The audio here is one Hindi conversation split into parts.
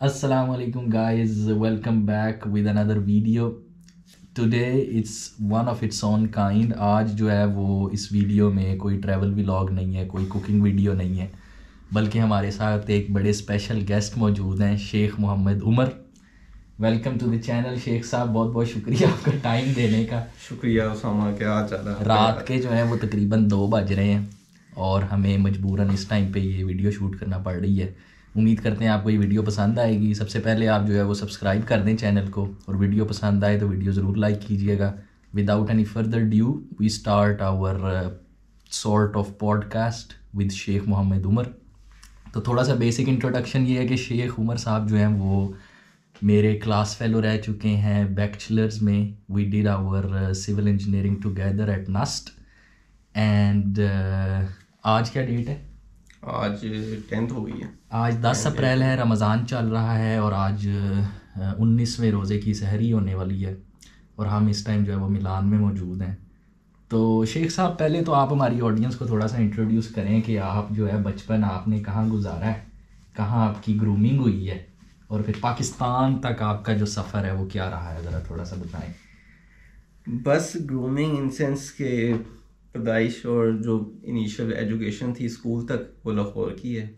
Assalamu alaikum guys. Welcome back with another video. Today it's one of its own kind. आज जो है वो इस वीडियो में कोई ट्रैवल व्लॉग नहीं है कोई कुकिंग वीडियो नहीं है बल्कि हमारे साथ एक बड़े स्पेशल गेस्ट मौजूद हैं Sheikh Mohammad Umar welcome to the channel Sheikh साहब. बहुत बहुत शुक्रिया आपका टाइम देने का। शुक्रिया उसामा क्या हाल चाल है? रात के जो है वो तकरीबन दो बज रहे हैं और हमें मजबूरन इस टाइम पे ये वीडियो शूट करना पड़ रही है। उम्मीद करते हैं आपको ये वीडियो पसंद आएगी। सबसे पहले आप जो है वो सब्सक्राइब कर दें चैनल को और वीडियो पसंद आए तो वीडियो ज़रूर लाइक कीजिएगा। Without any further due we start our sort of podcast with Sheikh Mohammad Umar तो थोड़ा सा बेसिक इंट्रोडक्शन ये है कि शेख उमर साहब जो हैं वो मेरे क्लास फेलो रह चुके हैं बैचलर्स में। We did our civil engineering together at NUST and आज क्या डेट है? आज टेंथ हो गई है। आज दस अप्रैल है। रमज़ान चल रहा है और आज उन्नीसवें रोज़े की सहरी होने वाली है और हम इस टाइम जो है वो मिलान में मौजूद हैं। तो शेख साहब पहले तो आप हमारी ऑडियंस को थोड़ा सा इंट्रोड्यूस करें कि आप जो है बचपन आपने कहाँ गुजारा है कहाँ आपकी ग्रूमिंग हुई है और फिर पाकिस्तान तक आपका जो सफ़र है वो क्या रहा है ज़रा थोड़ा सा बताएँ। बस ग्रूमिंग इन सेंस के पैदाइश और जो इनिशियल एजुकेशन थी स्कूल तक वो लाहौर की है।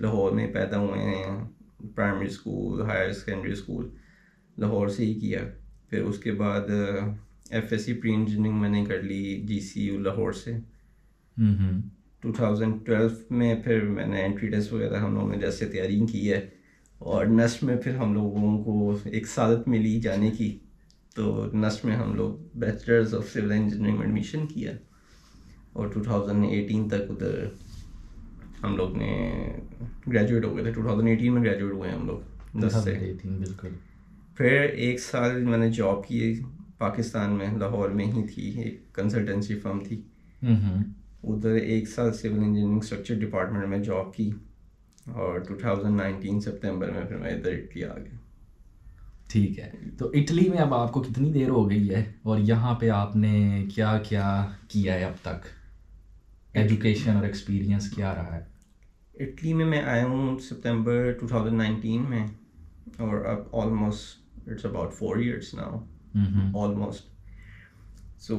लाहौर में पैदा हुए हैं primary school higher secondary school Lahore से ही किया। फिर उसके बाद F S C pre engineering मैंने कर ली जी सी यू लाहौर से। टू थाउज़ेंड ट्वेल्व में फिर मैंने एंट्री टेस्ट वगैरह हम लोगों ने जैसे तैयारी की है और नस्ट में फिर हम लोगों को एक साल मिली जाने की। तो नस्ट में हम लोग bachelors of civil engineering admission किया। और 2018 तक उधर हम लोग ने ग्रेजुएट हो गए थे। 2018 में ग्रेजुएट हुए हम लोग दस से। बिल्कुल। फिर एक साल मैंने जॉब की पाकिस्तान में लाहौर में ही थी एक कंसल्टेंसी फर्म थी। उधर एक साल सिविल इंजीनियरिंग स्ट्रक्चर डिपार्टमेंट में जॉब की और 2019 सितंबर में फिर मैं इधर इटली आ गया। ठीक है। तो इटली में अब आपको कितनी देर हो गई है और यहाँ पे आपने क्या क्या किया है अब तक? एजुकेशन और एक्सपीरियंस क्या रहा है? इटली में मैं आया हूँ सितंबर 2019 में और अब almost it's about four years now almost so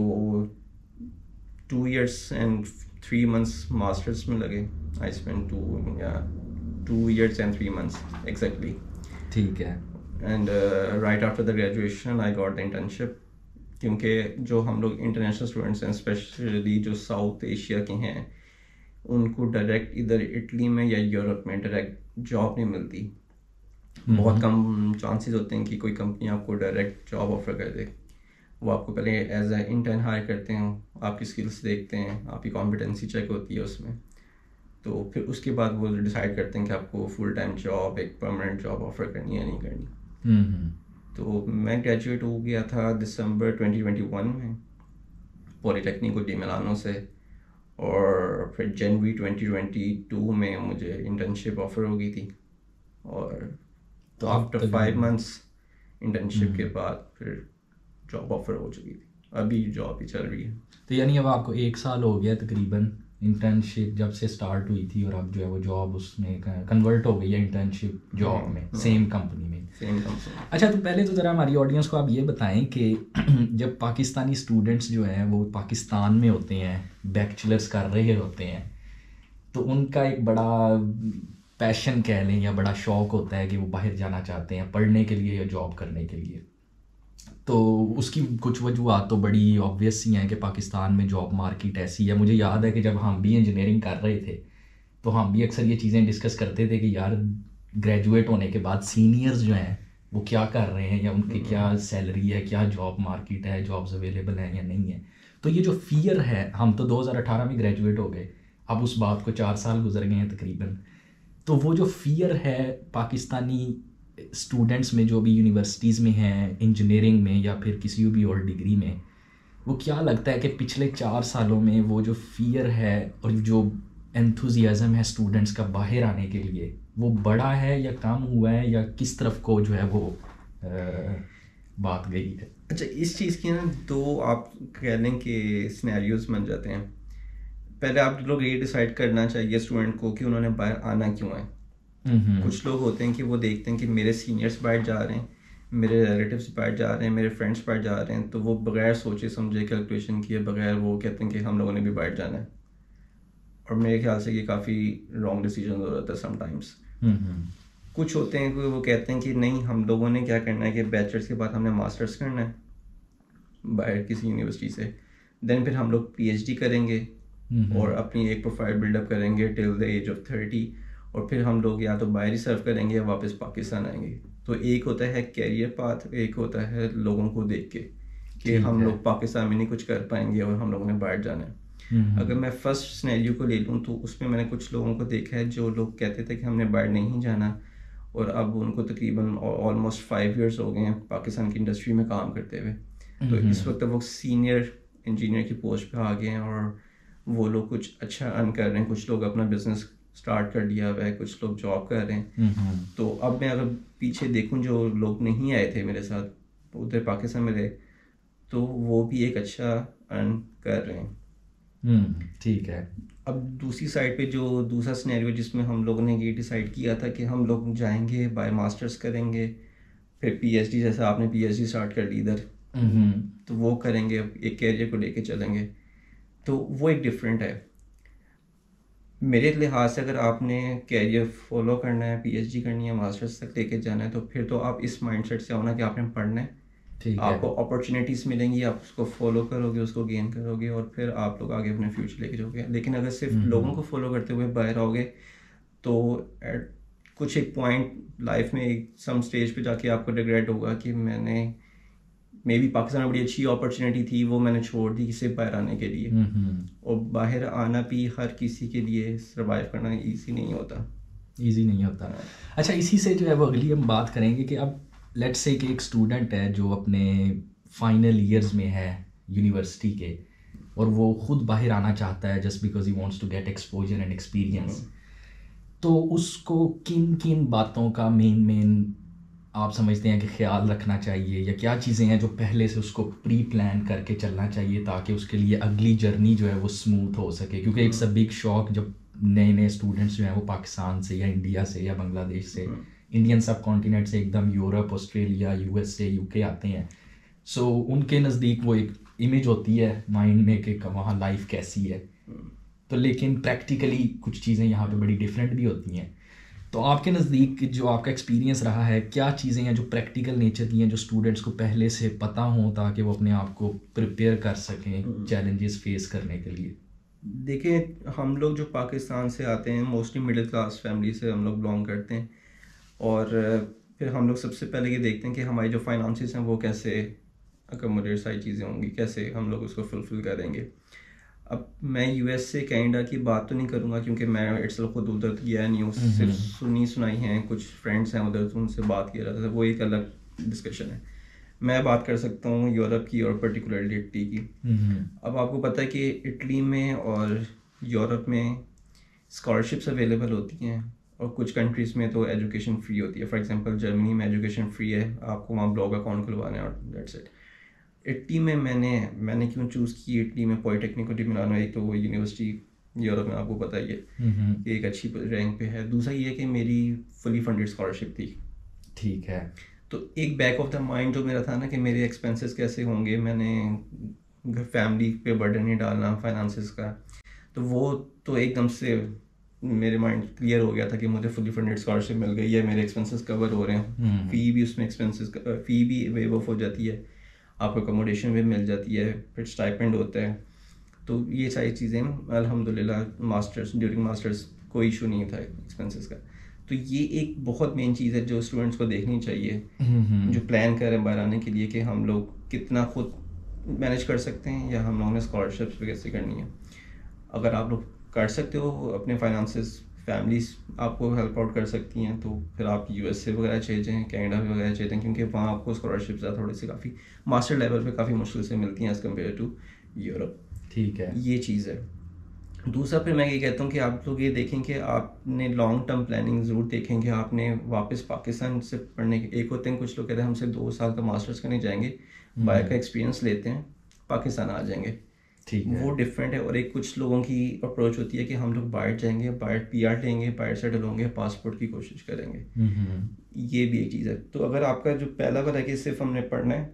two years and three months masters में लगे. आई स्पेंड टू या two years and three months exactly ठीक है. And right after the graduation I got the internship क्योंकि जो हम लोग इंटरनेशनल स्टूडेंट्स हैं स्पेशली जो साउथ एशिया के हैं उनको डायरेक्ट इधर इटली में या यूरोप में डायरेक्ट जॉब नहीं मिलती। बहुत कम चांसेस होते हैं कि कोई कंपनी आपको डायरेक्ट जॉब ऑफ़र कर दे। वो आपको पहले एज ए इंटर्न हायर करते हैं आपकी स्किल्स देखते हैं आपकी कॉम्पिटेंसी चेक होती है उसमें। तो फिर उसके बाद वो डिसाइड करते हैं कि आपको फुल टाइम जॉब एक परमानेंट जॉब ऑफ़र करनी है नहीं करनी। तो मैं ग्रेजुएट हो गया था दिसंबर 2021 में पॉलीटेक्निक डी मिलानो से और फिर जनवरी 2022 में मुझे इंटर्नशिप ऑफ़र हो गई थी और तो आफ्टर फाइव मंथ्स इंटर्नशिप के बाद फिर जॉब ऑफ़र हो चुकी थी। अभी जॉब ही चल रही है। तो यानी अब आपको एक साल हो गया तकरीबन इंटर्नशिप जब से स्टार्ट हुई थी और अब जो है वो जॉब उसमें कन्वर्ट हो गई है इंटर्नशिप जॉब में सेम कंपनी में। अच्छा तो पहले तो ज़रा हमारी ऑडियंस को आप ये बताएँ कि जब पाकिस्तानी स्टूडेंट्स जो हैं, वो पाकिस्तान में होते हैं बैचलर्स कर रहे होते हैं तो उनका एक बड़ा पैशन कह लें या बड़ा शौक होता है कि वो बाहर जाना चाहते हैं, पढ़ने के लिए या जॉब करने के लिए। तो उसकी कुछ वजूहत तो बड़ी ऑब्वियस ही हैं कि पाकिस्तान में जॉब मार्केट ऐसी है। मुझे याद है कि जब हम भी इंजीनियरिंग कर रहे थे तो हम भी अक्सर ये चीज़ें डिस्कस करते थे कि यार ग्रेजुएट होने के बाद सीनियर्स जो हैं वो क्या कर रहे हैं या उनकी क्या सैलरी है क्या जॉब मार्केट है जॉब्स अवेलेबल हैं या नहीं है? तो ये जो फियर है हम तो 2018 में ग्रेजुएट हो गए। अब उस बात को चार साल गुजर गए हैं तकरीबन। तो वो जो फियर है पाकिस्तानी स्टूडेंट्स में जो भी यूनिवर्सिटीज़ में हैं इंजीनियरिंग में या फिर किसी भी और डिग्री में वो क्या लगता है कि पिछले चार सालों में वो जो फियर है और जो एंथुजियाज़म है स्टूडेंट्स का बाहर आने के लिए वो बड़ा है या कम हुआ है या किस तरफ़ को जो है वो आ, बात गई है? अच्छा इस चीज़ की ना दो आप कह लें कि स्नैरियोज बन जाते हैं। पहले आप लोग ये डिसाइड करना चाहिए स्टूडेंट को कि उन्होंने बाहर आना क्यों है। कुछ लोग होते हैं कि वो देखते हैं कि मेरे सीनियर्स बाहर जा रहे हैं मेरे रिलेटिव्स बाहर जा रहे हैं मेरे फ्रेंड्स बाहर जा रहे हैं तो वो बगैर सोचे समझे कैलकुलेशन किए बगैर वो कहते हैं कि हम लोगों ने भी बाहर जाना है। और मेरे ख्याल से ये काफ़ी रॉन्ग डिसीज़न हो जाता है समटाइम्स कुछ होते हैं कि वो कहते हैं कि नहीं हम लोगों ने क्या करना है कि बैचलर्स के बाद हमने मास्टर्स करना है बाहर किसी यूनिवर्सिटी से। देन फिर हम लोग पीएचडी करेंगे। और अपनी एक प्रोफ़ाइल बिल्डअप करेंगे till the age of thirty और फिर हम लोग या तो बाहर ही सर्व करेंगे या वापस पाकिस्तान आएँगे। तो एक होता है कैरियर पाथ एक होता है लोगों को देख के कि हम लोग पाकिस्तान में नहीं कुछ कर पाएँगे और हम लोगों ने बाहर जाना है। अगर मैं फ़र्स्ट स्नैरियो को ले लूँ तो उसमें मैंने कुछ लोगों को देखा है जो लोग कहते थे कि हमने बाहर नहीं जाना और अब उनको तकरीबन ऑलमोस्ट फाइव इयर्स हो गए हैं पाकिस्तान की इंडस्ट्री में काम करते हुए। तो हम्म। इस वक्त वो सीनियर इंजीनियर की पोस्ट पे आ गए हैं और वो लोग कुछ अच्छा अर्न कर रहे हैं। कुछ लोग अपना बिज़नेस स्टार्ट कर लिया हुआ है कुछ लोग जॉब कर रहे हैं। हम्म तो अब मैं अगर पीछे देखूँ जो लोग नहीं आए थे मेरे साथ उधर पाकिस्तान में रहे तो वो भी एक अच्छा अर्न कर रहे हैं। हम्म ठीक है। अब दूसरी साइड पे जो दूसरा सिनेरियो जिसमें हम लोगों ने ये डिसाइड किया था कि हम लोग जाएँगे बाय मास्टर्स करेंगे फिर पीएचडी जैसा आपने पीएचडी स्टार्ट कर ली इधर हम्म। तो वो करेंगे एक कैरियर को लेके चलेंगे। तो वो एक डिफरेंट है। मेरे लिहाज से अगर आपने कैरियर फॉलो करना है पीएचडी करनी है मास्टर्स तक लेके जाना है तो फिर तो आप इस माइंडसेट से होना कि आपने पढ़ना है। आपको अपॉर्चुनिटीज़ मिलेंगी आप उसको फॉलो करोगे उसको गेन करोगे और फिर आप लोग आगे अपने फ्यूचर लेके जाओगे। लेकिन अगर सिर्फ़ हम्म। लोगों को फॉलो करते हुए बाहर आओगे तो at कुछ एक पॉइंट लाइफ में एक सम स्टेज पे जाके आपको रिग्रेट होगा कि मैंने मे बी पाकिस्तान में बड़ी अच्छी अपॉर्चुनिटी थी वो मैंने छोड़ दी सिर्फ़ बाहर आने के लिए। हम्म और बाहर आना भी हर किसी के लिए सर्वाइव करना ईजी नहीं होता। ईजी नहीं होता। अच्छा इसी से जो है वो अगली हम बात करेंगे कि अब लेट्स से कि एक स्टूडेंट है जो अपने फाइनल ईयर्स में है यूनिवर्सिटी के और वो खुद बाहर आना चाहता है just because he wants to get exposure and experience तो उसको किन किन बातों का मेन मेन आप समझते हैं कि ख्याल रखना चाहिए या क्या चीज़ें हैं जो पहले से उसको प्री प्लान करके चलना चाहिए ताकि उसके लिए अगली जर्नी जो है वो स्मूथ हो सके? क्योंकि इट्स अ बिग शॉक जब नए नए स्टूडेंट्स जो हैं वो पाकिस्तान से या इंडिया से या बांग्लादेश से इंडियन सब कॉन्टिनेंट से एकदम यूरोप ऑस्ट्रेलिया यूएस से यूके आते हैं। सो so, उनके नज़दीक वो एक इमेज होती है माइंड में कि वहाँ लाइफ कैसी है। तो लेकिन प्रैक्टिकली कुछ चीज़ें यहाँ पे बड़ी डिफरेंट भी होती हैं। तो आपके नज़दीक जो आपका एक्सपीरियंस रहा है क्या चीज़ें हैं जो प्रैक्टिकल नेचर की हैं जो स्टूडेंट्स को पहले से पता हों ताकि वो अपने आप को प्रिपेयर कर सकें चैलेंजेस फेस करने के लिए? देखिए हम लोग जो पाकिस्तान से आते हैं मोस्टली मिडिल क्लास फैमिली से हम लोग बिलोंग करते हैं। और फिर हम लोग सबसे पहले ये देखते हैं कि हमारी जो फाइनेंसिस हैं वो कैसे अकोमोडेट सारी चीज़ें होंगी कैसे हम लोग उसको फुलफ़िल करेंगे। अब मैं यूएस से कैनेडा की बात तो नहीं करूँगा क्योंकि मैं इट्सल्फ खुद उधर गया नहीं हूँ सिर्फ़ सुनी सुनाई हैं कुछ फ्रेंड्स हैं उधर तो उनसे बात किया जाता है वो एक अलग डिस्कशन है। मैं बात कर सकता हूँ यूरोप की और पर्टिकुलरली इटली की। अब आपको पता है कि इटली में और यूरोप में स्कॉलरशिप्स अवेलेबल होती हैं। और कुछ कंट्रीज़ में तो एजुकेशन फ्री होती है। फॉर एग्जांपल जर्मनी में एजुकेशन फ्री है आपको वहाँ ब्लॉग अकाउंट खुलवाना है और दैट्स इट इटली में मैंने मैंने क्यों चूज़ की इटली में पॉलिटेक्निको डी मिलानो एक तो वो यूनिवर्सिटी यूरोप में आपको पता ही है कि एक अच्छी रैंक पे है। दूसरा ये कि मेरी फुली फंडेड स्कॉलरशिप थी। ठीक है। तो एक बैक ऑफ़ द माइंड जो मेरा था ना कि मेरे एक्सपेंसेस कैसे होंगे मैंने फैमिली पे बर्डन नहीं डालना फाइनेंसिस का। तो वो तो एकदम से मेरे माइंड क्लियर हो गया था कि मुझे फुली फंडेड स्कॉलरशिप मिल गई है मेरे एक्सपेंसेस कवर हो रहे हैं। फ़ी भी उसमें एक्सपेंसेस फ़ी भी वेव ऑफ़ हो जाती है। आपको अकोमोडेशन भी मिल जाती है फिर स्टाइपेंड होता है। तो ये सारी चीज़ें अल्हम्दुलिल्लाह मास्टर्स ड्यूरिंग मास्टर्स कोई इशू नहीं था एक्सपेंसेस का। तो ये एक बहुत मेन चीज़ है जो स्टूडेंट्स को देखनी चाहिए। जो प्लान करें बाहर आने के लिए कि हम लोग कितना खुद मैनेज कर सकते हैं या हम लोगों ने स्कॉलरशिप्स कैसे करनी है। अगर आप लोग कर सकते हो अपने फाइनेंसिस फैमिलीज़ आपको हेल्प आउट कर सकती हैं तो फिर आप यू एस ए वगैरह चले जाएँ कैनेडा वगैरह चले जाएँ क्योंकि वहाँ आपको स्कॉलरशिप ज़्यादा थोड़ी सी काफ़ी मास्टर लेवल पे काफ़ी मुश्किल से मिलती हैं एज़ कंपेयर टू यूरोप ठीक है। ये चीज़ है। दूसरा फिर मैं ये कहता हूँ कि आप लोग ये देखें कि आपने लॉन्ग टर्म प्लानिंग ज़रूर देखें कि आपने वापस पाकिस्तान से पढ़ने के एक होते हैं कुछ लोग कहते हैं हमसे दो साल का मास्टर्स करने जाएँगे बाहर का एक्सपीरियंस लेते हैं पाकिस्तान आ जाएँगे। ठीक है। वो डिफरेंट है और एक कुछ लोगों की अप्रोच होती है कि हम लोग बाहर जाएँगे बाहर पीआर लेंगे बाहर सेटल होंगे पासपोर्ट की कोशिश करेंगे। ये भी एक चीज़ है। तो अगर आपका जो पहला वाला है कि सिर्फ़ हमने पढ़ना है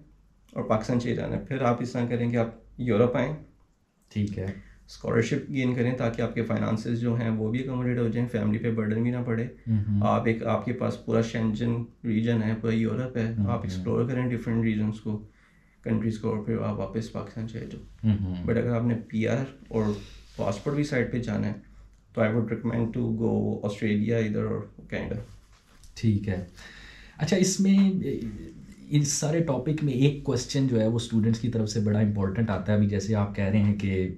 और पाकिस्तान चले जाना है फिर आप इस तरह करेंगे आप यूरोप आएँ। ठीक है। स्कॉलरशिप गेन करें ताकि आपके फाइनेंसेस जो हैं वो भी अकोमोडेट हो जाएँ फैमिली पे बर्डन भी ना पड़े। आप एक आपके पास पूरा शेंजन रीजन है पूरा यूरोप है आप एक्सप्लोर करें डिफरेंट रीजन्स को। कंट्रीज़ को और फिर आप वापस पाकिस्तान चले जाओ। बट अगर आपने पीआर और पासपोर्ट भी साइड पे जाना है तो I would recommend to go Australia इधर और कैनेडा ठीक है। अच्छा इसमें इस सारे टॉपिक में एक क्वेश्चन जो है वो स्टूडेंट्स की तरफ़ से बड़ा इंपॉर्टेंट आता है। अभी जैसे आप कह रहे हैं कि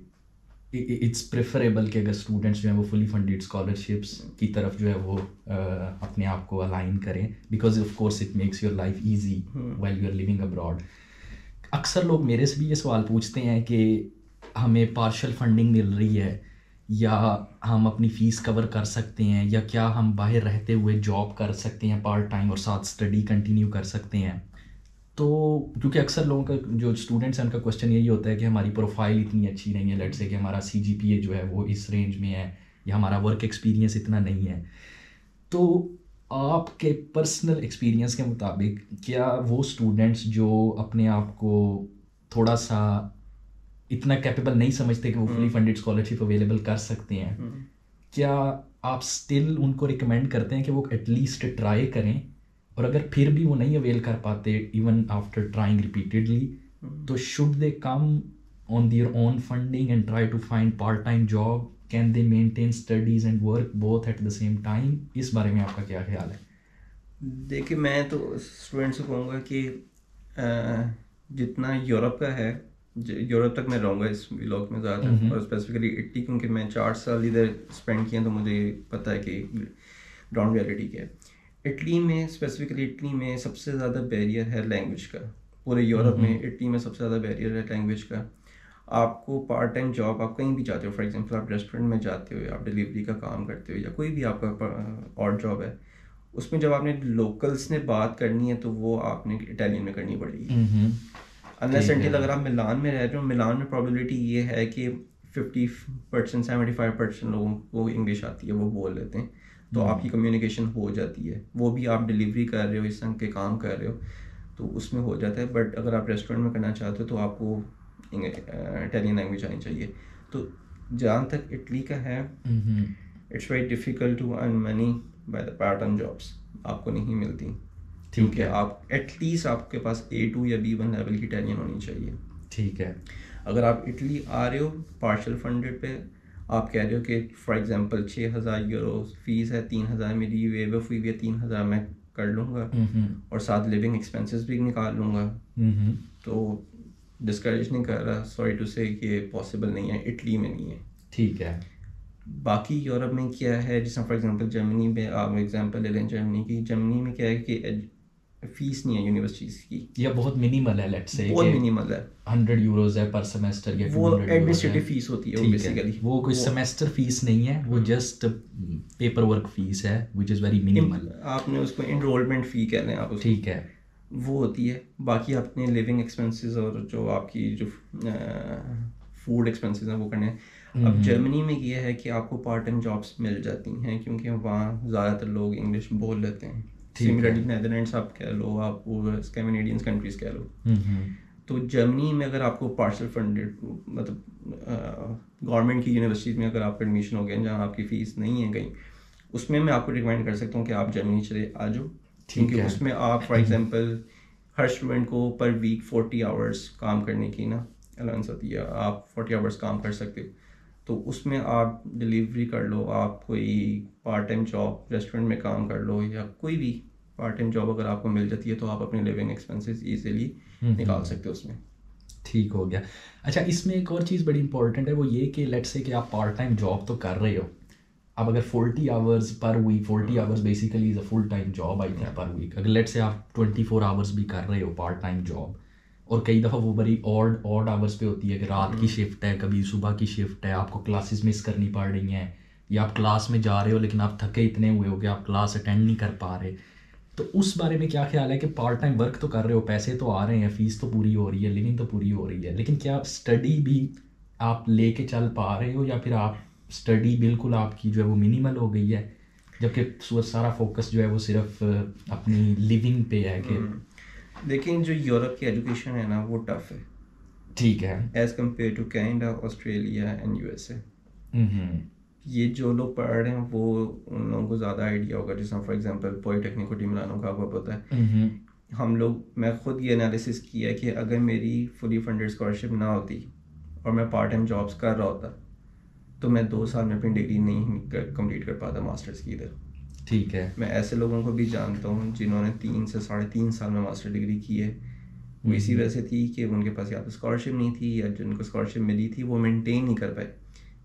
इट्स प्रेफरेबल कि अगर स्टूडेंट्स जो हैं वो फुली फंडेड स्कॉलरशिप्स की तरफ़ जो है वो अ, अपने आप को अलाइन करें। Because of course it makes your life easy well you are living abroad अक्सर लोग मेरे से भी ये सवाल पूछते हैं कि हमें पार्शल फंडिंग मिल रही है या हम अपनी फ़ीस कवर कर सकते हैं या क्या हम बाहर रहते हुए जॉब कर सकते हैं पार्ट टाइम और साथ स्टडी कंटिन्यू कर सकते हैं। तो क्योंकि अक्सर लोगों का जो स्टूडेंट्स हैं, उनका क्वेश्चन यही होता है कि हमारी प्रोफ़ाइल इतनी अच्छी नहीं है। लेट से कि हमारा सी जी पी ए जो है वो इस रेंज में है या हमारा वर्क एक्सपीरियंस इतना नहीं है। तो आपके पर्सनल एक्सपीरियंस के मुताबिक क्या वो स्टूडेंट्स जो अपने आप को थोड़ा सा इतना कैपेबल नहीं समझते कि वो फुली फंडेड स्कॉलरशिप अवेलेबल कर सकते हैं? क्या आप स्टिल उनको रिकमेंड करते हैं कि वो एटलीस्ट ट्राई करें? और अगर फिर भी वो नहीं अवेल कर पाते इवन आफ्टर ट्राइंग रिपीटेडली तो should they come on their own funding and try to find part time job can they maintain studies and work both at the same time इस बारे में आपका क्या ख्याल है? देखिए मैं तो स्टूडेंट्स को कहूँगा कि जितना यूरोप का है यूरोप तक मैं रहूँगा इस व्लॉग में ज़्यादा। और स्पेसिफिकली इटली क्योंकि मैं चार साल इधर स्पेंड किए तो मुझे पता है कि ग्राउंड रियलिटी क्या है। इटली में स्पेसिफिकली इटली में सबसे ज़्यादा बैरियर है लैंग्वेज का। पूरे यूरोप में इटली में सबसे ज़्यादा बैरियर है लैंग्वेज का। आपको पार्ट टाइम जॉब आप कहीं भी जाते हो फॉर एग्जांपल आप रेस्टोरेंट में जाते हो या आप डिलीवरी का काम करते हो या कोई भी आपका और जॉब है उसमें जब आपने लोकल्स ने बात करनी है तो वो आपने इटालियन में करनी पड़ेगी। अनलेस एंटिल अगर आप मिलान में रह रहे हो मिलान में प्रोबेबिलिटी ये है कि fifty percent seventy five percent लोगों को इंग्लिश आती है वो बोल लेते हैं तो आपकी कम्युनिकेशन हो जाती है। वो भी आप डिलीवरी कर रहे हो इस संग के काम कर रहे हो तो उसमें हो जाता है बट अगर आप रेस्टोरेंट में करना चाहते हो तो आपको इटालियन लैंग्वेज आनी चाहिए। तो जहाँ तक इटली का है it's very difficult to earn money by the part time jobs आपको नहीं मिलती। क्योंकि आप एटलीस्ट आपके पास ए टू या बी वन लेवल की इटालियन होनी चाहिए। ठीक है। अगर आप इटली आ रहे हो पार्शल फंडेड पे आप कह रहे हो कि फॉर एग्जांपल छः हज़ार यूरो फ़ीस है तीन हज़ार मेरी वेव ऑफ़ हुई है तीन हज़ार मैं कर लूँगा। और साथ लिविंग एक्सपेंसेस भी निकाल लूँगा। तो डिस्करेज नहीं कर रहा सॉरी टू से कि पॉसिबल नहीं है इटली में नहीं है। ठीक है। बाकी यूरोप में क्या है जैसे फॉर एग्जांपल जर्मनी में आप एग्जांपल ले लें जर्मनी की। जर्मनी में क्या है कि फ़ीस नहीं है यूनिवर्सिटीज़ की। या बहुत मिनिमल है लेट्स से बहुत मिनिमल है। हंड्रेड यूरोज है पर सेमेस्टर या वो 200 euros। एडमिनिस्ट्रेटिव फ़ीस होती है है। बेसिकली वो कोई सेमेस्टर फ़ीस नहीं है वो जस्ट पेपर वर्क फ़ीस है विच इज़ वेरी मिनिमल आपने उसको इनरोलमेंट फ़ी कह लें आप ठीक है। वो होती है। बाकी अपने लिविंग एक्सपेंसेस और जो आपकी जो फ़ूड एक्सपेंसेस हैं वो करने हैं। अब जर्मनी में ये है कि आपको पार्ट टाइम जॉब्स मिल जाती हैं क्योंकि वहाँ ज़्यादातर लोग इंग्लिश बोल लेते हैं। सिमिलरली नैदरलैंड्स आप कह लो आप स्कैमिनेडियंस कंट्रीज़ कह लो। हम्म, तो जर्मनी में अगर आपको पार्सल फंडेड मतलब गवर्नमेंट की यूनिवर्सिटीज़ में अगर आपका एडमिशन हो गया जहाँ आपकी फ़ीस नहीं है कहीं उसमें मैं आपको रिकमेंड कर सकता हूँ कि आप जर्मनी चले आ जाओ। क्योंकि है। उसमें आप फॉर एग्जांपल हर स्टूडेंट को पर वीक फोर्टी आवर्स काम करने की ना अलाउंस होती है। आप फोर्टी आवर्स काम कर सकते हो। तो उसमें आप डिलीवरी कर लो आप कोई पार्ट टाइम जॉब रेस्टोरेंट में काम कर लो या कोई भी पार्ट टाइम जॉब अगर आपको मिल जाती है तो आप अपने लिविंग एक्सपेंसेस ईजिली निकाल सकते हो उसमें। ठीक हो गया। अच्छा इसमें एक और चीज़ बड़ी इंपॉर्टेंट है वो ये कि लेट्स से कि आप पार्ट टाइम जॉब तो कर रहे हो अब अगर forty hours per week forty hours basically is a full time job I think per week अगर लेट्स से आप ट्वेंटी फोर आवर्स भी कर रहे हो पार्ट टाइम जॉब और कई दफ़ा वो बड़ी ऑड ऑड आवर्स पे होती है कि रात की शिफ्ट है कभी सुबह की शिफ्ट है आपको क्लासेस मिस करनी पड़ रही हैं या आप क्लास में जा रहे हो लेकिन आप थके इतने हुए हो कि आप क्लास अटेंड नहीं कर पा रहे तो उस बारे में क्या ख्याल है कि पार्ट टाइम वर्क तो कर रहे हो पैसे तो आ रहे हैं फ़ीस तो पूरी हो रही है लिविंग तो पूरी हो रही है लेकिन क्या स्टडी भी आप लेके चल पा रहे हो या फिर आप स्टडी बिल्कुल आपकी जो है वो मिनिमल हो गई है जबकि सारा फोकस जो है वो सिर्फ़ अपनी लिविंग पे है कि हम्म। लेकिन जो यूरोप की एजुकेशन है ना वो टफ है। ठीक है। As compare to Canada Australia and you USA ये जो लोग पढ़ रहे हैं वो उन लोगों को ज़्यादा आइडिया होगा। जैसे फॉर एग्जांपल पॉलिटेक्निक को मिलानों का आपको पता है। हम लोग मैं खुद ये एनालिसिस किया कि अगर मेरी फुली फंडेड स्कॉलरशिप ना होती और मैं पार्ट टाइम जॉब्स कर रहा होता तो मैं दो साल में अपनी डिग्री नहीं कंप्लीट कर पाता मास्टर्स की इधर। ठीक है। मैं ऐसे लोगों को भी जानता हूँ जिन्होंने तीन से साढ़े तीन साल में मास्टर डिग्री की है। वो इसी वजह से थी कि उनके पास या तो स्कॉलरशिप नहीं थी या जिनको स्कॉलरशिप मिली थी वो मेंटेन नहीं कर पाए।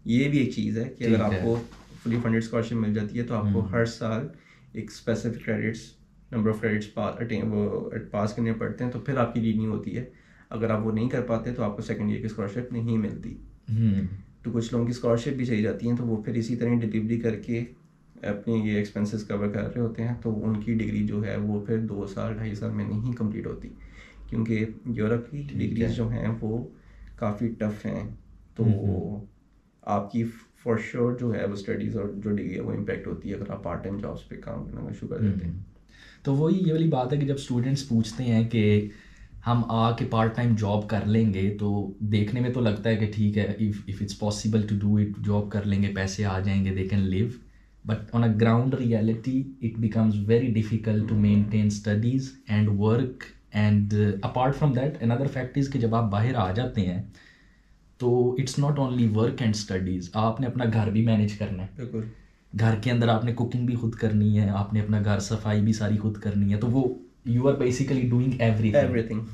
ये भी एक चीज़ है कि अगर आपको फुली फंडेड स्कॉलरशिप मिल जाती है तो आपको हम्म। हर साल एक specific credits number of credits वो पास करने पड़ते हैं तो फिर आपकी रीडिंग होती है। अगर आप वो नहीं कर पाते तो आपको सेकेंड ईयर की स्कॉलरशिप नहीं मिलती। हम्म। तो कुछ लोगों की स्कॉलरशिप भी चाहिए जाती हैं तो वो फिर इसी तरह डिलीवरी करके अपने ये एक्सपेंसेस कवर कर रहे होते हैं। तो उनकी डिग्री जो है वो फिर दो साल ढाई साल में नहीं कंप्लीट होती क्योंकि यूरोप की डिग्रीज जो हैं वो काफ़ी टफ हैं। तो हम्म, आपकी फॉर श्योर जो है वो स्टडीज़ और जो डिग्री है वो इम्पेक्ट होती है अगर आप पार्ट टाइम जॉब्स पे काम करना शुरू कर देते हैं। तो वही ये वाली बात है कि जब स्टूडेंट्स पूछते हैं कि हम आके पार्ट टाइम जॉब कर लेंगे तो देखने में तो लगता है कि ठीक है if if it's possible to do it job कर लेंगे पैसे आ जाएँगे they can live but on a ground reality it becomes very difficult to maintain studies and work and apart from that another fact is कि जब आप बाहर आ जाते हैं तो it's not only work and studies आपने अपना घर भी मैनेज करना है। बिल्कुल। घर के अंदर आपने कुकिंग भी खुद करनी है आपने अपना घर सफ़ाई भी सारी खुद करनी है। तो वो you are basically doing everything everything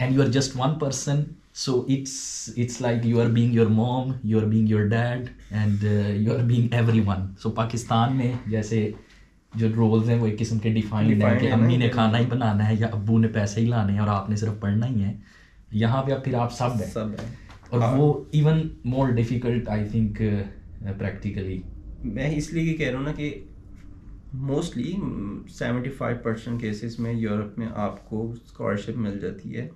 and you are just one person so it's it's like you are being your mom you are being your dad and you are being everyone so Pakistan में जैसे जो रोल्स हैं वो एक किस्म के डिफाइंड हैं कि अम्मी ने। खाना ही बनाना है या अब्बू ने पैसे ही लाने हैं और आपने सिर्फ़ पढ़ना ही है। यहाँ पे अब फिर आप सब हैं। सब है। और हाँ। वो even more difficult I think practically मैं इसलिए कह रहा हूँ ना कि mostly seventy five percent cases में यूरोप में आपको स्कॉलरशिप मिल जाती है।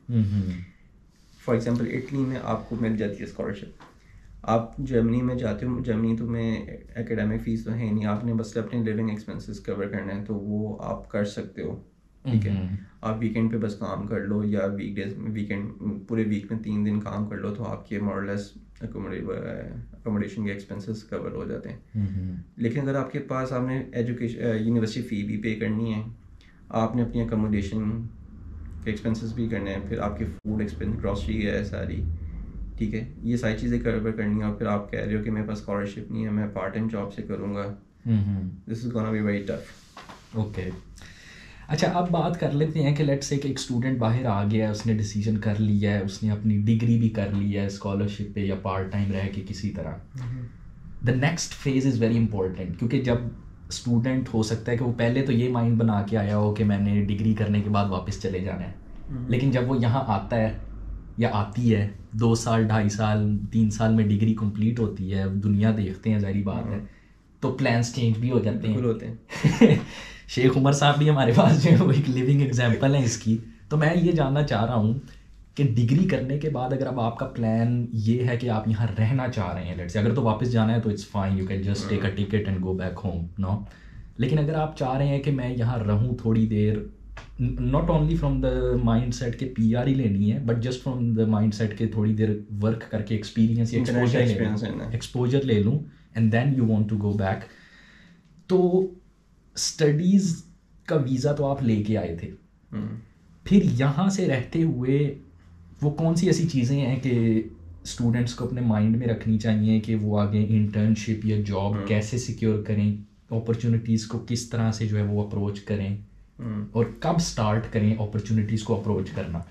फॉर एग्जांपल इटली में आपको मिल जाती है स्कॉलरशिप आप जर्मनी में जाते हो जर्मनी तो में एकेडमिक फ़ीस तो है नहीं। आपने बस अपने लिविंग एक्सपेंसेस कवर करना है तो वो आप कर सकते हो। ठीक है। आप वीकेंड पे बस काम कर लो या वीकडेज वीकेंड पूरे वीक में तीन दिन काम कर लो तो आपके मॉरलेस अकोमोडेशन के एक्सपेंसेस कवर हो जाते हैं। लेकिन अगर आपके पास आपने एजुकेशन यूनिवर्सिटी फ़ी भी पे करनी है आपने अपनी अकोमोडेशन के एक्सपेंसेस भी करने हैं फिर आपके फ़ूड एक्सपेंस ग्रॉसरी है सारी ठीक है? ये सारी चीज़ें कवर करनी है और फिर आप कह रहे हो कि मेरे पास स्कॉलरशिप नहीं है मैं पार्ट टाइम जॉब से करूँगा। This is gonna be very tough okay अच्छा अब बात कर लेते हैं कि लेट्स से एक स्टूडेंट बाहर आ गया है उसने डिसीज़न कर लिया है उसने अपनी डिग्री भी कर ली है स्कॉलरशिप पे या पार्ट टाइम रह के किसी तरह। The next phase is very important क्योंकि जब स्टूडेंट हो सकता है कि वो पहले तो ये माइंड बना के आया हो कि मैंने डिग्री करने के बाद वापस चले जाना है। हम्म। लेकिन जब वो यहाँ आता है या आती है दो साल ढाई साल तीन साल में डिग्री कंप्लीट होती है दुनिया देखते हैं जारी बात है हाँ। तो प्लान्स चेंज भी हो जाते हैं। होते हैं। शेख उमर साहब भी हमारे पास जो है वो एक लिविंग एग्ज़ाम्पल है इसकी। तो मैं ये जानना चाह रहा हूँ कि डिग्री करने के बाद अगर अब आपका प्लान ये है कि आप यहाँ रहना चाह रहे हैं लेट से अगर तो वापस जाना है तो it's fine you can just take a ticket and go back home no लेकिन अगर आप चाह रहे हैं कि मैं यहाँ रहूँ थोड़ी देर not only from the mindset के पी आर ही लेनी है but just from the mindset के थोड़ी देर वर्क करके एक्सपीरियंस एक्सपोजर ले एक्सपोजर ले लूँ and then you want to go back तो स्टडीज़ का वीज़ा तो आप लेके आए थे हम्म। फिर यहाँ से रहते हुए वो कौन सी ऐसी चीज़ें हैं कि स्टूडेंट्स को अपने माइंड में रखनी चाहिए कि वो आगे इंटर्नशिप या जॉब हम्म। कैसे सिक्योर करें अपॉर्चुनिटीज़ को किस तरह से जो है वो अप्रोच करें हम्म। और कब स्टार्ट करें अपॉर्चुनिटीज़ को अप्रोच करना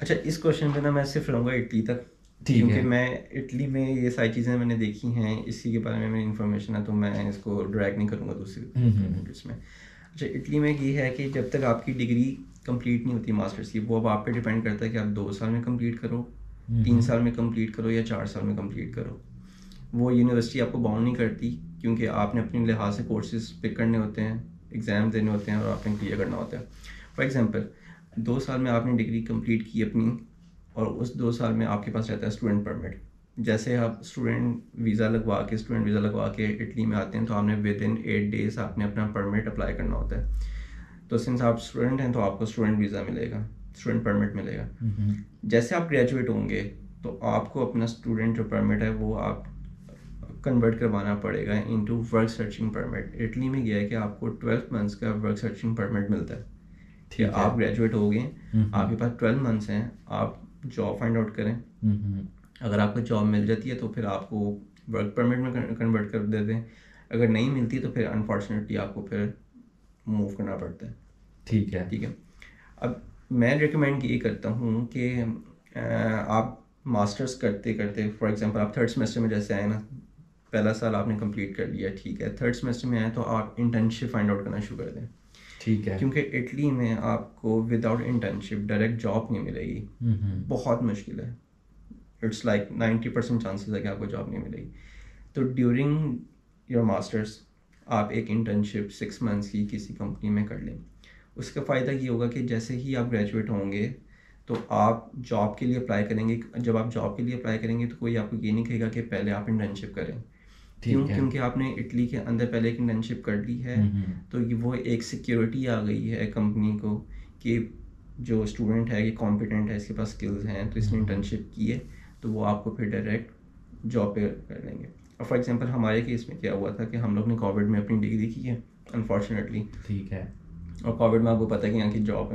अच्छा इस क्वेश्चन पे ना मैं सिर्फ़ रहूँगा इटली तक क्योंकि मैं इटली में ये सारी चीज़ें मैंने देखी हैं इसी के बारे में मेरी इन्फॉर्मेशन है तो मैं इसको ड्रैग नहीं करूँगा दूसरी कंट्रीज़ में। अच्छा इटली में ये है कि जब तक आपकी डिग्री कंप्लीट नहीं होती मास्टर्स की वो अब आप पे डिपेंड करता है कि आप दो साल में कंप्लीट करो तीन साल में कंप्लीट करो या चार साल में कंप्लीट करो। वो यूनिवर्सिटी आपको बाउंड नहीं करती क्योंकि आपने अपने लिहाज से कोर्सेज पिक करने होते हैं एग्ज़ाम देने होते हैं और आपने क्लियर करना होता है। फॉर एग्ज़ाम्पल दो साल में आपने डिग्री कंप्लीट की अपनी और उस दो साल में आपके पास रहता है स्टूडेंट परमिट जैसे आप स्टूडेंट वीज़ा लगवा के स्टूडेंट वीज़ा लगवा के इटली में आते हैं तो आपने विद इन एट डेज़ आपने अपना परमिट अप्लाई करना होता है. तो सिंस आप स्टूडेंट हैं तो आपको स्टूडेंट वीज़ा मिलेगा स्टूडेंट परमिट मिलेगा. जैसे आप ग्रेजुएट होंगे तो आपको अपना स्टूडेंट जो परमिट है वो आप कन्वर्ट करवाना पड़ेगा into work searching permit Italy में गया है कि आपको ट्वेल्व मंथ्स का वर्क सर्चिंग परमिट मिलता है. ठीक है. आप ग्रेजुएट हो गए आपके पास ट्वेल्व मंथ्स हैं आप जॉब फाइंड आउट करें। अगर आपको जॉब मिल जाती है तो फिर आपको वर्क परमिट में कन्वर्ट कर देते हैं अगर नहीं मिलती तो फिर अनफॉर्चुनेटली आपको फिर मूव करना पड़ता है। ठीक है। ठीक है? अब मैं रिकमेंड ये करता हूँ कि आप मास्टर्स करते करते फॉर एग्जांपल आप थर्ड सेमेस्टर में जैसे आए ना पहला साल आपने कंप्लीट कर लिया ठीक है? थर्ड सेमेस्टर में आए तो आप इंटर्नशिप फाइंड आउट करना शुरू कर दें। ठीक है। क्योंकि इटली में आपको विदाउट इंटर्नशिप डायरेक्ट जॉब नहीं मिलेगी। बहुत मुश्किल है। It's like ninety percent chances है कि आपको जॉब नहीं मिलेगी। तो ड्यूरिंग योर मास्टर्स आप एक इंटर्नशिप सिक्स मंथ्स की किसी कंपनी में कर लें। उसका फ़ायदा ये होगा कि जैसे ही आप ग्रेजुएट होंगे तो आप जॉब के लिए अप्लाई करेंगे। जब आप जॉब के लिए अप्लाई करेंगे तो कोई आपको ये नहीं कहेगा कि पहले आप इंटर्नशिप करें। क्यों? क्योंकि आपने इटली के अंदर पहले एक इंटर्नशिप कर ली है। तो ये वो एक सिक्योरिटी आ गई है कंपनी को कि जो स्टूडेंट है ये कॉम्पिटेंट है इसके पास स्किल्स हैं तो इसने इंटर्नशिप। की है तो वो आपको फिर डायरेक्ट जॉब पे कर लेंगे। और फॉर एग्जांपल हमारे केस में क्या हुआ था कि हम लोग ने कोविड में अपनी डिग्री की है अनफॉर्चुनेटली ठीक है। और कोविड में आपको पता है कि यहाँ की जॉब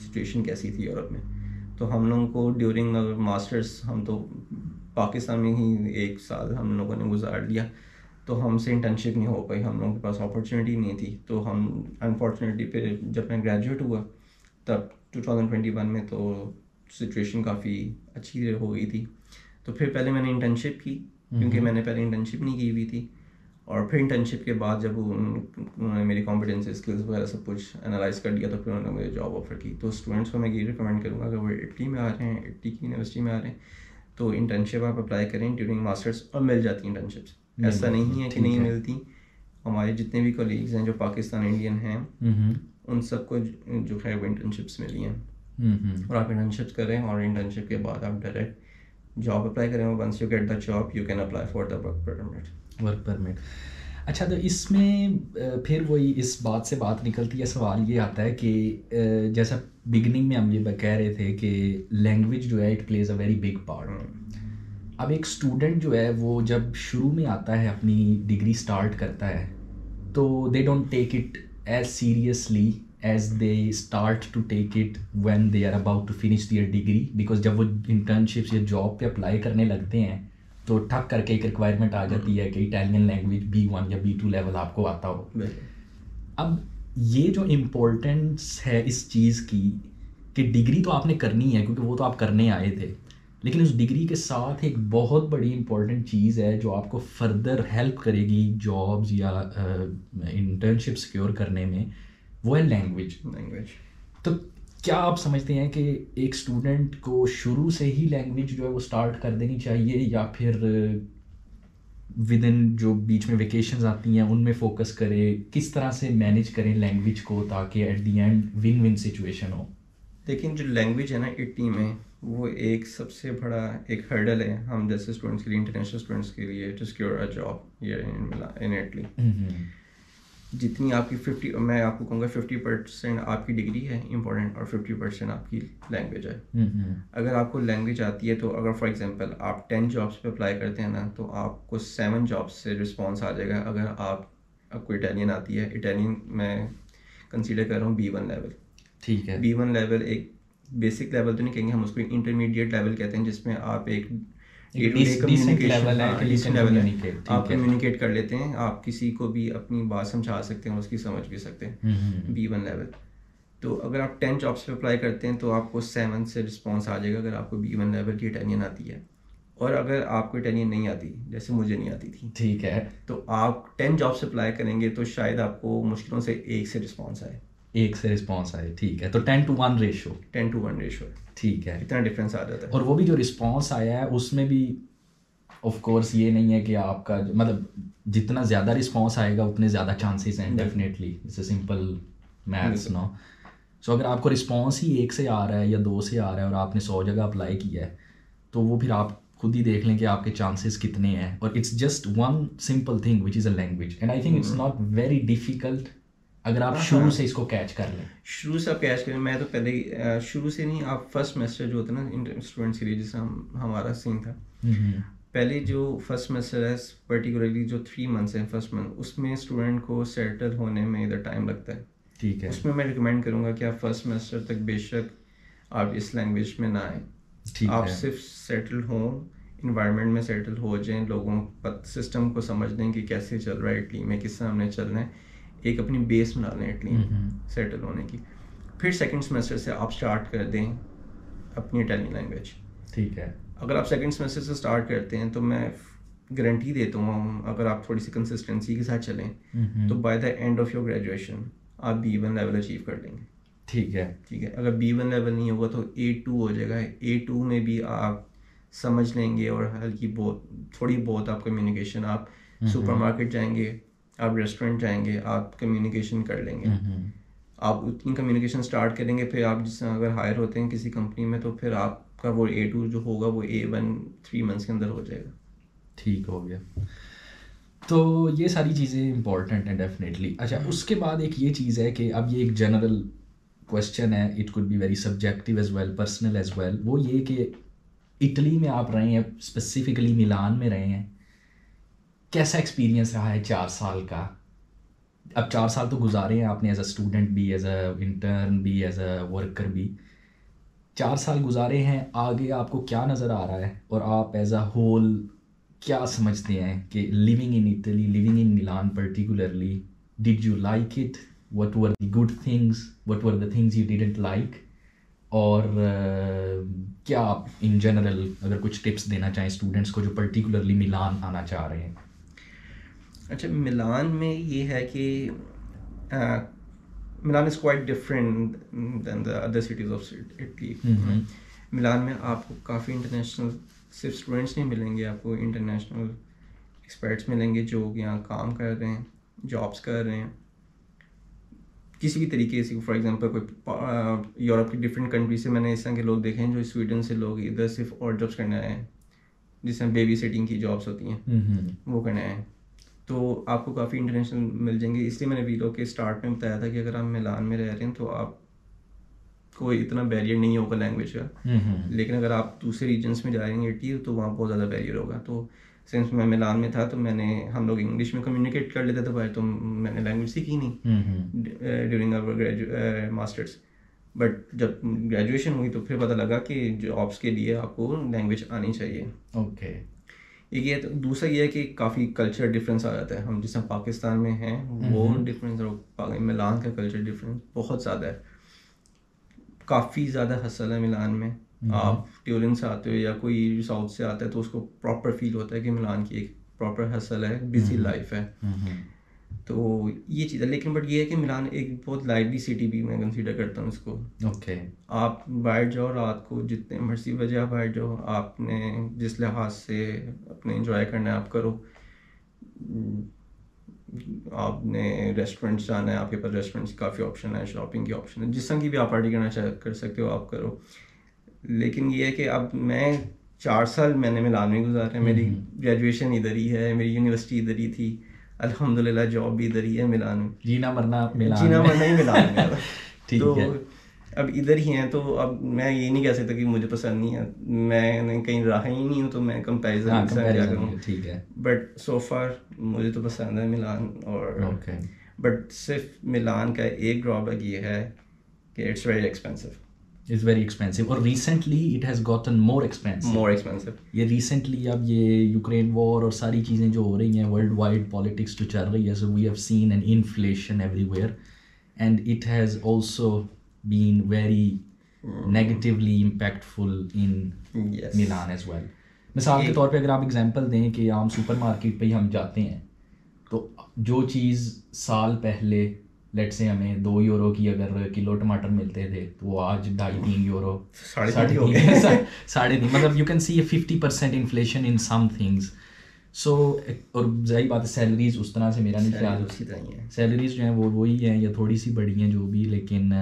सिचुएशन कैसी थी यूरोप में। तो हम लोगों को ड्यूरिंग मास्टर्स हम तो पाकिस्तान में ही एक साल हम लोगों ने गुजार लिया। तो हमसे इंटर्नशिप नहीं हो पाई हम लोगों के पास अपॉर्चुनिटी नहीं थी। तो हम अनफॉर्चुनेटली फिर जब मैं ग्रेजुएट हुआ तब 2021 में तो सिचुएशन काफ़ी अच्छी हो गई थी। तो फिर पहले मैंने इंटर्नशिप की क्योंकि मैंने पहले इंटर्नशिप नहीं की हुई थी। और फिर इंटर्नशिप के बाद जब उन्होंने मेरी कॉम्पिटेंस स्किल्स वगैरह सब कुछ एनालाइज कर दिया तो फिर उन्होंने मुझे जॉब ऑफ़र की। तो स्टूडेंट्स को मैं ये रिकमेंड करूँगा अगर वो इटली में आ रहे हैं इटली की यूनिवर्सिटी में आ रहे हैं तो इंटर्नशिप आप अप्लाई करें ड्यूरिंग मास्टर्स और मिल जाती हैं इंटर्नशिप्स ऐसा नहीं है कि नहीं मिलती। हमारे जितने भी कलीग्स हैं जो पाकिस्तान इंडियन हैं उन सबको जो है वो इंटर्नशिप्स मिली हैं। और आप इंटर्नशिप करें और इंटर्नशिप के बाद आप डायरेक्ट जॉब अप्लाई करें। Once you get the job you can apply for the work permit work permit अच्छा तो इसमें फिर वही इस बात से बात निकलती है, सवाल ये आता है कि जैसा बिगनिंग में हम ये कह रहे थे कि लैंग्वेज जो है it plays a very big part अब एक स्टूडेंट जो है, वो जब शुरू में आता है, अपनी डिग्री स्टार्ट करता है तो they don't take it as seriously as they start to take it when they are about to finish their degree because जब वो इंटर्नशिप्स या जॉब पे अप्लाई करने लगते हैं तो ठक करके एक रिक्वायरमेंट आ जाती है कि इटालियन लैंग्वेज बी वन या बी टू लेवल आपको आता हो। अब ये जो इम्पोर्टेंस है इस चीज़ की कि डिग्री तो आपने करनी है क्योंकि वो तो आप करने आए थे लेकिन उस डिग्री के साथ एक बहुत बड़ी इंपॉर्टेंट चीज़ है जो आपको फर्दर हेल्प करेगी जॉब्स या इंटर्नशिप सिक्योर करने में वो है लैंग्वेज लैंग्वेज तो क्या आप समझते हैं कि एक स्टूडेंट को शुरू से ही लैंग्वेज जो है वो स्टार्ट कर देनी चाहिए या फिर विद इन जो बीच में वेकेशन आती हैं उनमें फोकस करे किस तरह से मैनेज करें लैंग्वेज को ताकि at the end win win situation हो? लेकिन जो लैंग्वेज है ना इटली में वो एक सबसे बड़ा एक हर्डल है हम जैसे स्टूडेंट्स के लिए इंटरनेशनल स्टूडेंट्स के लिए to secure a job in Italy जितनी आपकी फिफ्टी मैं आपको कहूँगा फिफ्टी परसेंट आपकी डिग्री है इंपॉर्टेंट और फिफ्टी परसेंट आपकी लैंग्वेज है। अगर आपको लैंग्वेज आती है तो अगर फॉर एग्जांपल आप टेन जॉब्स पे अप्लाई करते हैं ना तो आपको सेवन जॉब्स से रिस्पॉन्स आ जाएगा अगर आप आपको इटालियन आती है। इटालियन मैं कंसिडर कर रहा हूँ बी वन लेवल ठीक है। बी वन लेवल एक बेसिक लेवल तो नहीं कहेंगे हम उसको इंटरमीडिएट लेवल कहते हैं जिसमें आप एक आप कम्युनिकेट कर लेते हैं आप किसी को भी अपनी बात समझा सकते हैं उसकी समझ भी सकते हैं बी वन लेवल तो अगर आप टेन जॉब्स पे अप्लाई करते हैं तो आपको सेवन से रिस्पॉन्स आ जाएगा अगर आपको बी वन लेवल की इटालियन आती है। और अगर आपको इटालियन नहीं आती जैसे मुझे नहीं आती थी। ठीक है। तो आप टेन जॉब्स अप्लाई करेंगे तो शायद आपको मुश्किलों से एक से रिस्पॉन्स आए। एक से रिस्पॉन्स आए ठीक है तो ten to one ratio ten to one ratio ठीक है। इतना डिफरेंस आ जाता है। और वो भी जो रिस्पॉन्स आया है उसमें भी ऑफ़ कोर्स ये नहीं है कि आपका मतलब जितना ज़्यादा रिस्पॉन्स आएगा उतने ज़्यादा चांसेस हैं definitely it's a simple maths no so अगर आपको रिस्पॉन्स ही एक से आ रहा है या दो से आ रहा है और आपने सौ जगह अप्लाई किया है तो वो फिर आप खुद ही देख लें कि आपके चांसेस कितने हैं। और it's just one simple thing which is a language and I think it's not very difficult अगर आप हाँ, शुरू हाँ। से इसको कैच कर लें। शुरू से आप कैच करें मैं तो पहले ही शुरू से नहीं आप फ़र्स्ट सेमेस्टर जो होता है ना स्टूडेंट्स के लिए जैसे हम हमारा सीन था। पहले जो फ़र्स्ट सेमेस्टर है पर्टिकुलरली जो थ्री मंथ्स हैं फ़र्स्ट मंथ उसमें स्टूडेंट को सेटल होने में इधर टाइम लगता है। ठीक है। उसमें मैं रिकमेंड करूँगा कि आप फ़र्स्ट सेमेस्टर तक बेशक आप इस लैंग्वेज में ना आए। आप है। सिर्फ़ सेटल हों इन्वायरमेंट में सेटल हो जाएँ लोगों सिस्टम को समझ लें कि कैसे चल रहा है इटली में किस तरह हमने चलना है। एक अपनी बेस बना लें हम्म। सेटल होने की। फिर सेकेंड सेमेस्टर से आप स्टार्ट कर दें अपनी इटालियन लैंग्वेज ठीक है। अगर आप सेकेंड सेमेस्टर से स्टार्ट करते हैं तो मैं गारंटी देता हूँ अगर आप थोड़ी सी कंसिस्टेंसी के साथ चलें हम्म। तो by the end of your graduation आप बी वन लेवल अचीव कर लेंगे। ठीक है। ठीक है? अगर बी वन लेवल नहीं होगा तो ए टू हो जाएगा। ए टू में भी आप समझ लेंगे और हल्की बहुत थोड़ी बहुत आप कम्युनिकेशन आप सुपरमार्केट जाएँगे आप रेस्टोरेंट जाएँगे आप कम्युनिकेशन कर लेंगे। हम्म। आप उतनी कम्युनिकेशन स्टार्ट करेंगे फिर आप जिस अगर हायर होते हैं किसी कंपनी में तो फिर आपका वो ए टू जो होगा वो ए वन थ्री मंथ्स के अंदर हो जाएगा। ठीक हो गया। तो ये सारी चीज़ें इंपॉर्टेंट हैं डेफिनेटली अच्छा उसके बाद एक ये चीज़ है कि अब ये एक जनरल क्वेश्चन है it could be very subjective as well personal as well वो ये कि इटली में आप रहे हैं स्पेसिफिकली मिलान में रहे हैं कैसा एक्सपीरियंस रहा है चार साल का? अब चार साल तो गुजारे हैं आपने एज अ स्टूडेंट भी एज अ इंटर्न भी एज अ वर्कर भी। चार साल गुजारे हैं आगे आपको क्या नज़र आ रहा है? और आप एज अ होल क्या समझते हैं कि living in Italy living in Milan particularly did you like it what were the good things what were the things you didn't like और uh, क्या आप इन जनरल अगर कुछ टिप्स देना चाहें स्टूडेंट्स को जो पर्टिकुलरली मिलान आना चाह रहे हैं? अच्छा मिलान में ये है कि Milan is quite different than the other cities of Italy. Milan में आपको काफ़ी इंटरनेशनल सिर्फ़ स्टूडेंट्स नहीं मिलेंगे आपको इंटरनेशनल एक्सपर्ट्स मिलेंगे जो यहाँ काम कर रहे हैं जॉब्स कर रहे हैं। किसी भी तरीके से फॉर एग्जांपल कोई यूरोप की डिफरेंट कंट्री से मैंने इस तरह के लोग देखे हैं जो स्वीडन से लोग इधर सिर्फ़ और जॉब्स करने आए हैं जिसमें बेबी सिटिंग की जॉब्स होती हैं। हम्म, वो करने आए हैं। तो आपको काफ़ी इंटरनेशनल मिल जाएँगे। इसलिए मैंने वीडियो के स्टार्ट में बताया था कि अगर आप मिलान में रह रहे हैं तो आप कोई इतना बैरियर नहीं होगा लैंग्वेज का। लेकिन अगर आप दूसरे रीजन्स में जाएँगे इटली तो वहाँ बहुत ज़्यादा बैरियर होगा। तो सिंस मैं मिलान में था तो मैंने हम लोग इंग्लिश में कम्युनिकेट कर लेते थे भाई तो मैंने लैंग्वेज सीखी नहीं। During our grad masters but जब ग्रेजुएशन हुई तो फिर पता लगा कि जॉब्स के लिए आपको लैंग्वेज आनी चाहिए। ओके एक ये तो दूसरा ये है कि काफ़ी कल्चर डिफरेंस आ जाता है। हम जिस पाकिस्तान में हैं वो डिफरेंस और मिलान का कल्चर डिफरेंस बहुत ज़्यादा है। काफ़ी ज़्यादा हसल है मिलान में। आप ट्यूरिन से आते हो या कोई साउथ से आता है तो उसको प्रॉपर फील होता है कि मिलान की एक प्रॉपर हसल है बिज़ी लाइफ है। हम्म, तो ये चीज़ है लेकिन बट ये है कि मिलान एक बहुत लाइवली सिटी भी मैं कंसीडर करता हूँ इसको। Okay okay. आप बाहर जाओ रात को जितने मर्ज़ी बजे आप बाहर जाओ आपने जिस लिहाज से अपने इंजॉय करना है आप करो। आपने रेस्टोरेंट जाना है आपके पास रेस्टोरेंट्स काफ़ी ऑप्शन है शॉपिंग की ऑप्शन है जिस तरह की भी आप पार्टी करना चाह कर सकते हो आप करो। लेकिन ये है कि अब मैं चार साल मैंने मिलान में गुजारे मेरी ग्रेजुएशन इधर ही है मेरी यूनिवर्सिटी इधर ही थी। अल्हम्दुलिल्लाह जॉब भी इधर ही है मिलान में। जीना मरना आप मिलान जीना। मरना ही मिलान में। ठीक तो है। अब इधर ही हैं तो अब मैं ये नहीं कह सकता कि मुझे पसंद नहीं है। मैंने कहीं रहा ही नहीं हूँ तो मैं हाँ कंपेरिजन क्या comparison करूँ है, ठीक है। बट सो फार मुझे तो पसंद है मिलान और ओके बट सिर्फ़ मिलान का एक ड्रॉबैक ये है कि it's very expensive it's very expensive और recently it has gotten more expensive more expensive ये रिसेंटली अब ये यूक्रेन वॉर और सारी चीज़ें जो हो रही हैं वर्ल्ड वाइड पॉलिटिक्स जो चल रही है so we have seen an inflation everywhere and it has also been very negatively impactful in Milan as well मिसाल के तौर पे अगर आप एग्जांपल दें कि आम सुपरमार्केट पे ही हम जाते हैं तो जो चीज़ साल पहले लेट से हमें दो यूरो की अगर किलो टमाटर मिलते थे तो वो आज ढाई तीन यूरो साढ़े तीन साढ़े मतलब you can see a fifty percent inflation in some things so और ज़ाहिर बात है सैलरीज उस तरह से मेरा नहीं ख्याल उसी तरह ही है। सैलरीज जो हैं वो वही हैं या थोड़ी सी बढ़ी हैं जो भी लेकिन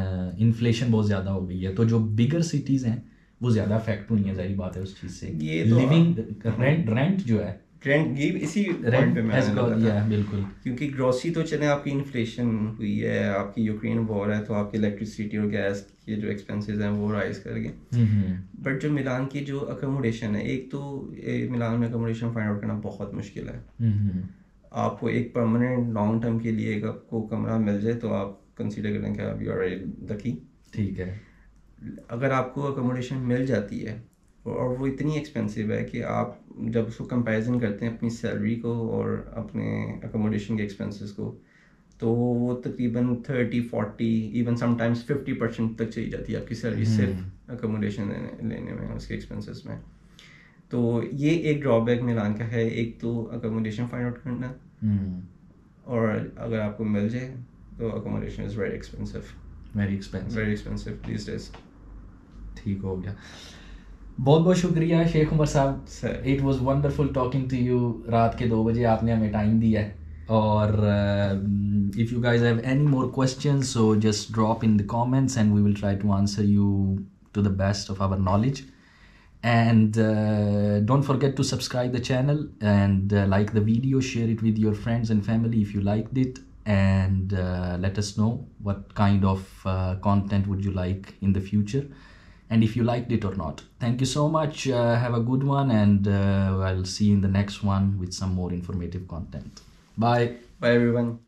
इन्फ्लेशन बहुत ज़्यादा हो गई है। तो जो बिगर सिटीज़ हैं वो ज़्यादा अफेक्ट हुई हैं सारी बात है उस चीज़ से। ये तो लिविंग रेंट रेंट जो है रेंट ये इसी रेंट पॉइंट पे मैं बिल्कुल। क्योंकि ग्रोसरी तो चले आपकी इन्फ्लेशन हुई है आपकी यूक्रेन वॉर है तो आपकी इलेक्ट्रिसिटी और गैस के जो एक्सपेंसेस हैं वो राइज कर गए। हम्म बट जो मिलान की जो अकोमोडेशन है एक तो मिलान में अकोमोडेशन फाइंड आउट करना बहुत मुश्किल है। हम्म आपको एक परमानेंट लॉन्ग टर्म के लिए आपको कमरा मिल जाए तो आप कंसिडर करें कि आप यू आर लकी ठीक है। अगर आपको अकोमोडेशन मिल जाती है और वो इतनी एक्सपेंसिव है कि आप जब उसको कंपैरिजन करते हैं अपनी सैलरी को और अपने अकोमोडेशन के एक्सपेंसेस को तो वो तकरीबन thirty forty even sometimes fifty percent तक चली जाती है आपकी सैलरी सिर्फ़ अकोमोडेशन लेने, लेने में उसके एक्सपेंसेस में। तो ये एक ड्रॉबैक मिलान का है। एक तो अकोमोडेशन फाइंड आउट करना हम्म। और अगर आपको मिल जाए तो accommodation is very expensive very expensive very expensive these days ठीक हो गया। बहुत बहुत शुक्रिया शेख उमर साहब it was wonderful talking to you रात के दो बजे आपने हमें टाइम दिया है। और if you guys have any more question so just drop in the comments and we will try to answer you to the best of our knowledge and don't forget to subscribe the channel and like the video share it with your friends and family if you like that and let know what kind of content would you like in the future and if you liked it or not. Thank you so much. Uh, have a good one and uh, i'll see you in the next one with some more informative content. Bye. Bye everyone.